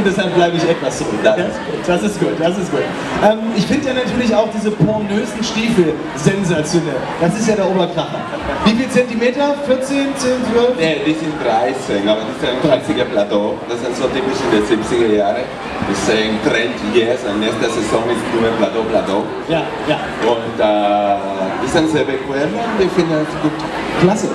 und deshalb bleibe ich etwas zurück. Das ist gut. Das ist gut, das ist gut. Ähm, ich finde ja natürlich auch diese pornösen Stiefel sensationell. Das ist ja der Oberkracher. Wie viel Zentimeter? 14, 10, 12? Nee, die sind 13, aber das ist ein 30er Plateau. Das sind so typisch in den 70er Jahren. Das ist ein Trend jetzt. in nächster Saison ist nur Plateau, Plateau. Ja, ja. Und äh, die sind sehr bequem und ich finde es gut. Klasse.